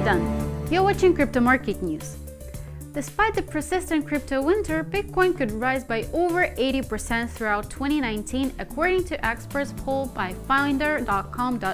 Dunn. You're watching Crypto Market News. Despite the persistent crypto winter, Bitcoin could rise by over 80% throughout 2019, according to experts polled by Finder.com.au.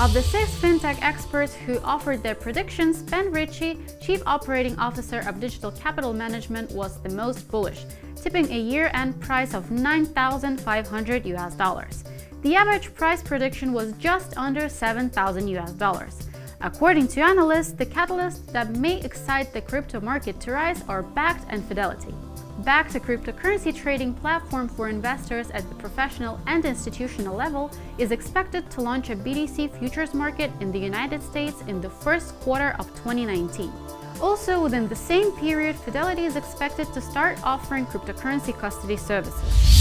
Of the six fintech experts who offered their predictions, Ben Ritchie, Chief Operating Officer of Digital Capital Management, was the most bullish, tipping a year-end price of 9,500 US dollars. The average price prediction was just under 7,000 US dollars. According to analysts, the catalysts that may excite the crypto market to rise are Bakkt and Fidelity. Bakkt, a cryptocurrency trading platform for investors at the professional and institutional level, is expected to launch a BTC futures market in the United States in the first quarter of 2019. Also, within the same period, Fidelity is expected to start offering cryptocurrency custody services.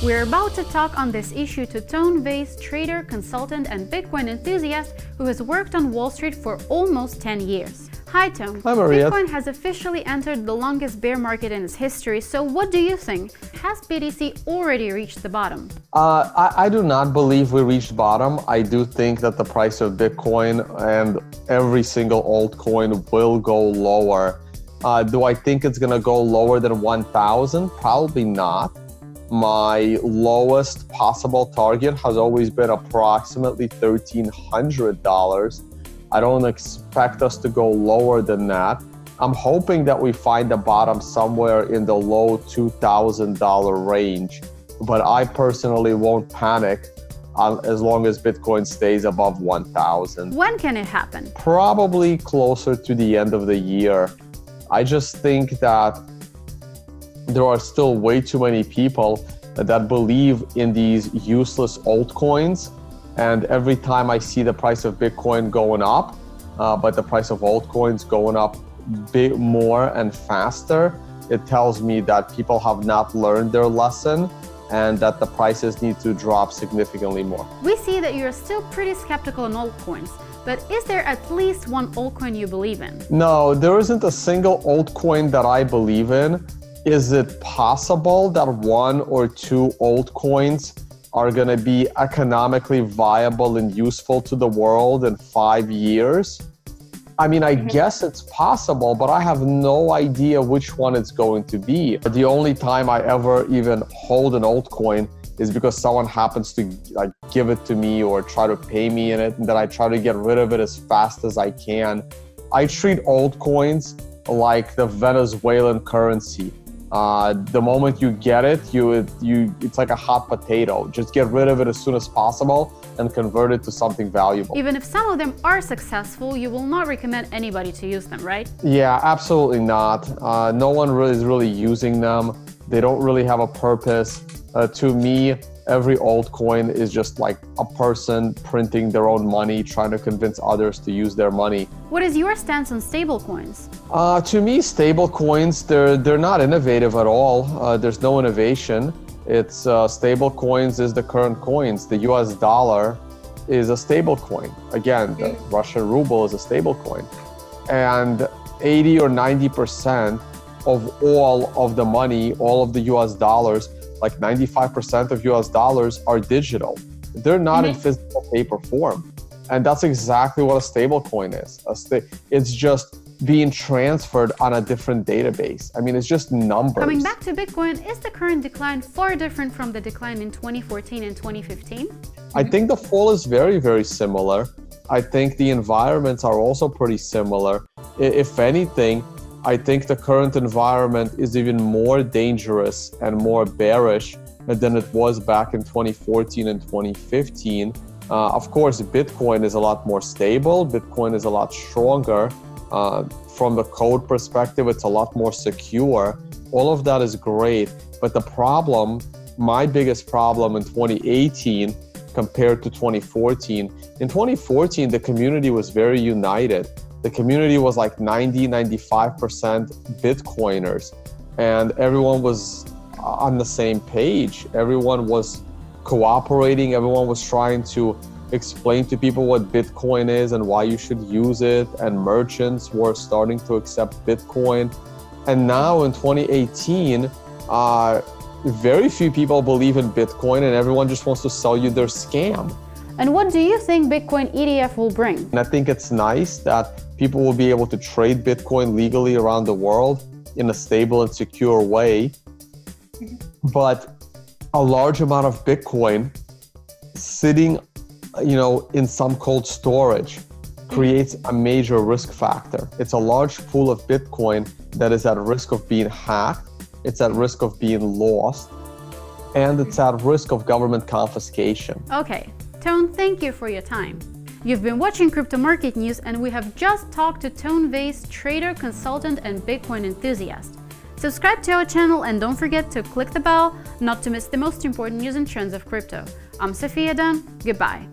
We're about to talk on this issue to Tone Vays, trader, consultant, and Bitcoin enthusiast who has worked on Wall Street for almost 10 years. Hi, Tone. Hi, Maria. Bitcoin has officially entered the longest bear market in its history, so what do you think? Has BTC already reached the bottom? Uh, I, I, do not believe we reached bottom. I do think that the price of Bitcoin and every single altcoin will go lower. Uh, do I think it's going to go lower than 1,000? Probably not my lowest possible target has always been approximately $1,300. I don't expect us to go lower than that. I'm hoping that we find the bottom somewhere in the low $2,000 range, but I personally won't panic um, as long as Bitcoin stays above 1,000. When can it happen? Probably closer to the end of the year. I just think that there are still way too many people that believe in these useless altcoins. And every time I see the price of Bitcoin going up, uh, but the price of altcoins going up bit more and faster, it tells me that people have not learned their lesson and that the prices need to drop significantly more. We see that you're still pretty skeptical on altcoins. But is there at least one altcoin you believe in? No, there isn't a single altcoin that I believe in. Is it possible that one or two altcoins are going to be economically viable and useful to the world in five years? I mean, I mm-hmm. guess it's possible, but I have no idea which one it's going to be. The only time I ever even hold an altcoin is because someone happens to like give it to me or try to pay me in it, and then I try to get rid of it as fast as I can. I treat altcoins like the Venezuelan currency. Uh, the moment you get it, you you it's like a hot potato. Just get rid of it as soon as possible and convert it to something valuable. Even if some of them are successful, you will not recommend anybody to use them, right? Yeah, absolutely not. Uh, no one really is really using them. They don't really have a purpose. Uh, to me, every altcoin is just like a person printing their own money, trying to convince others to use their money. What is your stance on stablecoins? Uh, to me, stablecoins they're they're not innovative at all. Uh, there's no innovation. It's uh, stablecoins is the current coins. The U.S. dollar is a stablecoin. Again, the Russian ruble is a stablecoin, and 80 or 90 percent of all of the money, all of the U.S. dollars like 95% of US dollars are digital. They're not mm-hmm. in physical paper form. And that's exactly what a stable coin is. Sta- it's just being transferred on a different database. I mean, it's just numbers. Coming back to Bitcoin, is the current decline far different from the decline in 2014 and 2015? I think the fall is very, very similar. I think the environments are also pretty similar. If anything, I think the current environment is even more dangerous and more bearish than it was back in 2014 and 2015. Uh, of course, Bitcoin is a lot more stable, Bitcoin is a lot stronger. Uh, from the code perspective, it's a lot more secure. All of that is great. But the problem, my biggest problem in 2018 compared to 2014, in 2014, the community was very united the community was like 90 95% bitcoiners and everyone was on the same page. Everyone was cooperating. Everyone was trying to explain to people what bitcoin is and why you should use it and merchants were starting to accept bitcoin. And now in 2018 uh, very few people believe in bitcoin and everyone just wants to sell you their scam. And what do you think Bitcoin ETF will bring? And I think it's nice that people will be able to trade Bitcoin legally around the world in a stable and secure way. Mm-hmm. But a large amount of Bitcoin sitting, you know, in some cold storage mm-hmm. creates a major risk factor. It's a large pool of Bitcoin that is at risk of being hacked, it's at risk of being lost, and it's mm-hmm. at risk of government confiscation. Okay, Tone, thank you for your time. You've been watching Crypto Market News and we have just talked to Tone Vays, trader, consultant, and Bitcoin enthusiast. Subscribe to our channel and don't forget to click the bell not to miss the most important news and trends of crypto. I'm Sophia Dunn, goodbye.